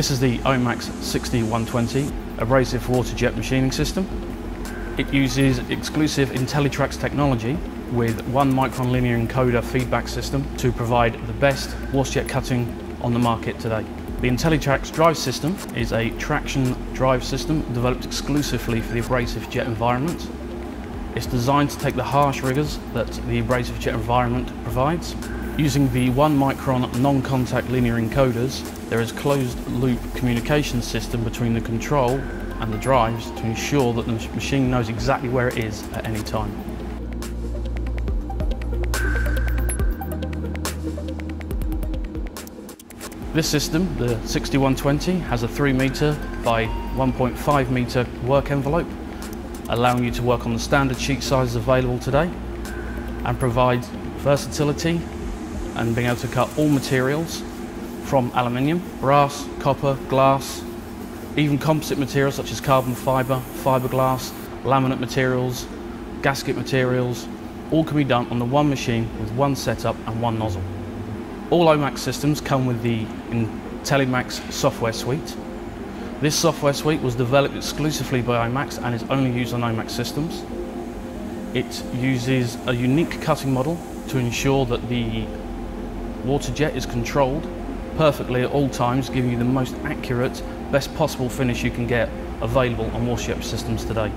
This is the OMAX 60120 abrasive water jet machining system. It uses exclusive IntelliTrax technology with one micron linear encoder feedback system to provide the best water jet cutting on the market today. The IntelliTrax drive system is a traction drive system developed exclusively for the abrasive jet environment. It's designed to take the harsh rigours that the abrasive jet environment provides. Using the one micron non-contact linear encoders, there is closed loop communication system between the control and the drives to ensure that the machine knows exactly where it is at any time. This system, the 6120, has a 3 metre by 1.5 metre work envelope, allowing you to work on the standard sheet sizes available today and provides versatility and being able to cut all materials from aluminium, brass, copper, glass, even composite materials such as carbon fibre, fiberglass, laminate materials, gasket materials, all can be done on the one machine with one setup and one nozzle. All OMAX systems come with the IntelliMax software suite. This software suite was developed exclusively by OMAX and is only used on OMAX systems. It uses a unique cutting model to ensure that the water jet is controlled perfectly at all times, giving you the most accurate, best possible finish you can get available on jet systems today.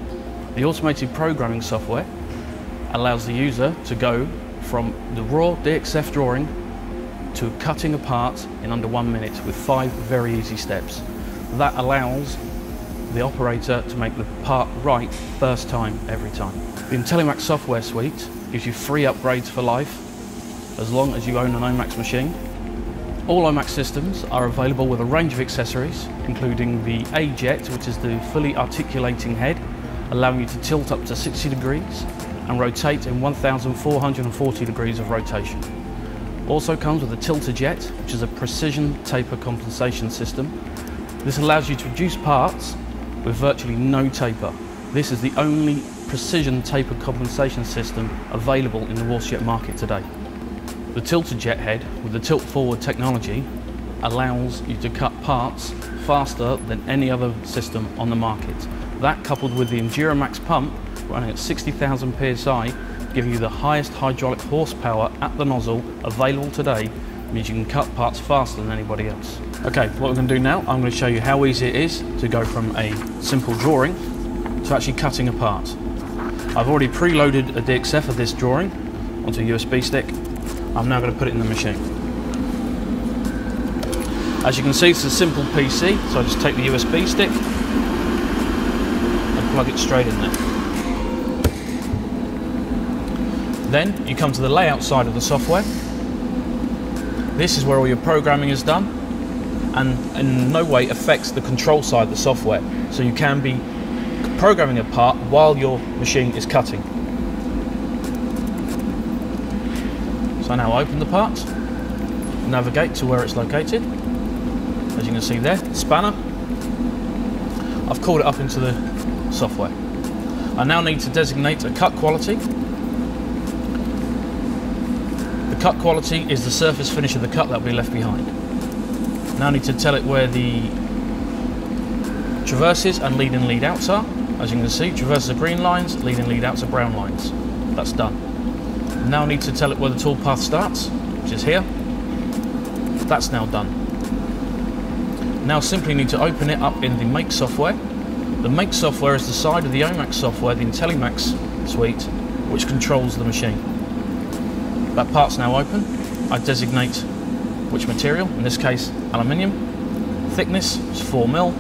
The automated programming software allows the user to go from the raw DXF drawing to cutting a part in under one minute with five very easy steps. That allows the operator to make the part right first time every time. The IntelliMax software suite gives you free upgrades for life as long as you own an OMAX machine. All OMAX systems are available with a range of accessories including the A-Jet which is the fully articulating head allowing you to tilt up to 60 degrees and rotate in 1440 degrees of rotation. Also comes with a Tilt-A-Jet, which is a precision taper compensation system. This allows you to reduce parts with virtually no taper. This is the only precision taper compensation system available in the jet market today. The Tilt-A-Jet head with the tilt forward technology allows you to cut parts faster than any other system on the market. That coupled with the EnduraMax pump running at 60,000 psi giving you the highest hydraulic horsepower at the nozzle available today means you can cut parts faster than anybody else. Okay, what we're going to do now, I'm going to show you how easy it is to go from a simple drawing to actually cutting a part. I've already preloaded a DXF of this drawing onto a USB stick. I'm now going to put it in the machine. As you can see, it's a simple PC, so I just take the USB stick and plug it straight in there. Then you come to the layout side of the software. This is where all your programming is done and in no way affects the control side of the software. So you can be programming a part while your machine is cutting. So now open the part, navigate to where it's located. As you can see there, spanner. I've called it up into the software. I now need to designate a cut quality The cut quality is the surface finish of the cut that will be left behind. Now I need to tell it where the traverses and lead in lead outs are. As you can see, traverses are green lines, lead in lead outs are brown lines. That's done. Now I need to tell it where the toolpath starts, which is here. That's now done. Now simply need to open it up in the make software. The make software is the side of the OMAX software, the IntelliMax suite, which controls the machine. That part's now open. I designate which material, in this case aluminium. Thickness is 4 mil.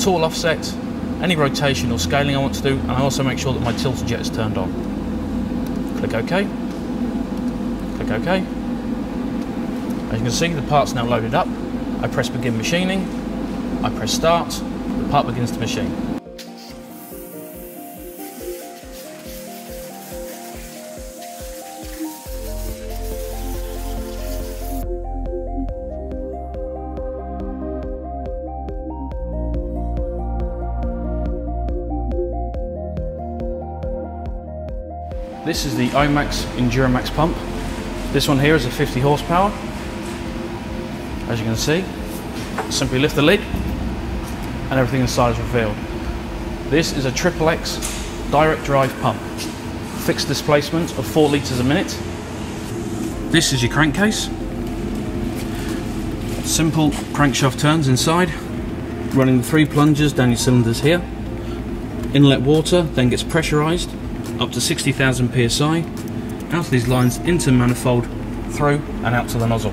Tool offset, any rotation or scaling I want to do, and I also make sure that my Tilt-A-Jet is turned on. Click OK. Click OK. As you can see, the part's now loaded up. I press begin machining. I press start. The part begins to machine. This is the OMAX EnduraMax pump. This one here is a 50 horsepower. As you can see, simply lift the lid and everything inside is revealed. This is a triplex direct drive pump, fixed displacement of 4 litres a minute. This is your crankcase. Simple crankshaft turns inside, running the three plungers down your cylinders here. Inlet water then gets pressurised up to 60,000 psi, out of these lines into the manifold, through and out to the nozzle.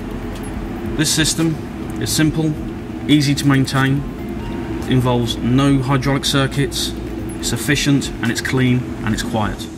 This system is simple, easy to maintain, involves no hydraulic circuits, it's efficient and it's clean and it's quiet.